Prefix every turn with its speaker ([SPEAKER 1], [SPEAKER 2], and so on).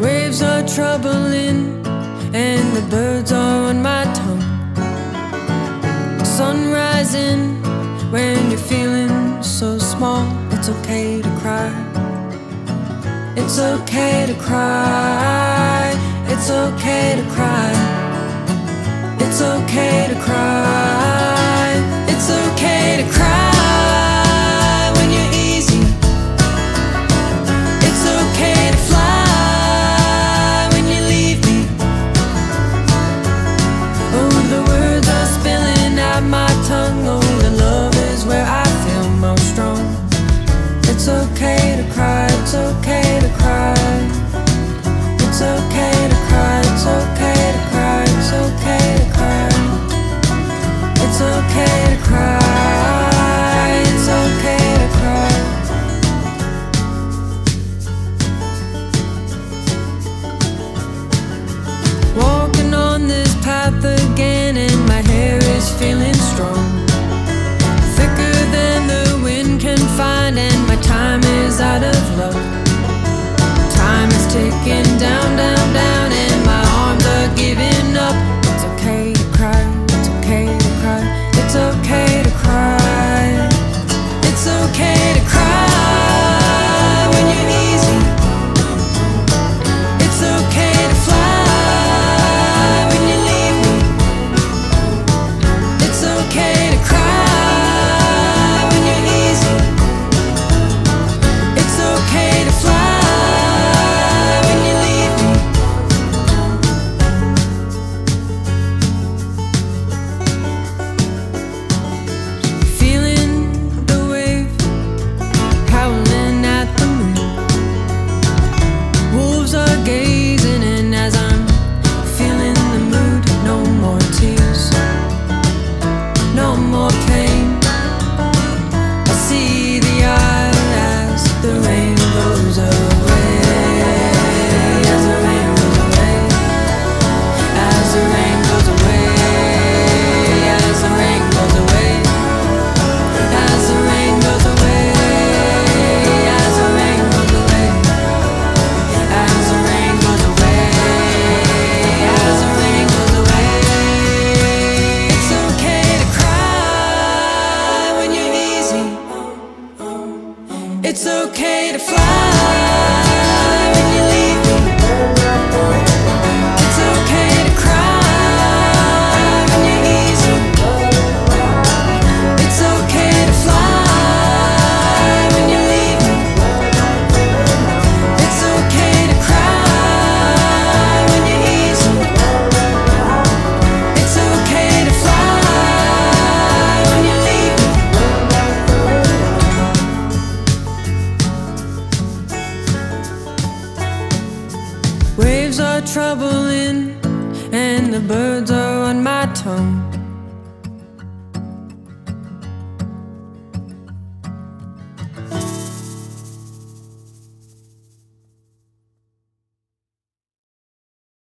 [SPEAKER 1] Waves are troubling, and the birds are on my tongue. Sun rising when you're feeling so small. It's okay to cry. It's okay to cry. It's okay to cry. It's okay. It's okay to cry, it's okay to cry. It's okay. amor. waves are troubling and the birds are on my tongue.